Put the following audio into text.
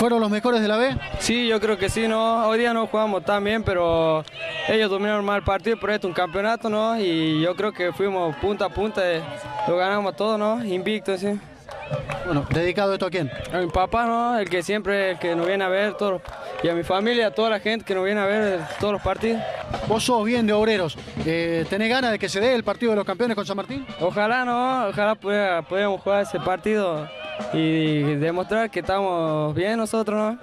¿Fueron los mejores de la B? Sí, yo creo que sí, ¿no? Hoy día no jugamos tan bien, pero ellos dominaron mal el partido, pero esto es un campeonato, ¿no? Y yo creo que fuimos punta a punta, eh, lo ganamos todo, ¿no? Invicto, sí. Bueno, ¿dedicado esto a quién? A mi papá, ¿no? El que siempre, el que nos viene a ver, todo, y a mi familia, a toda la gente que nos viene a ver todos los partidos. Vos sos bien de obreros. Eh, ¿Tenés ganas de que se dé el partido de los campeones con San Martín? Ojalá, ¿no? Ojalá pudiéramos jugar ese partido y demostrar que estamos bien nosotros, ¿no?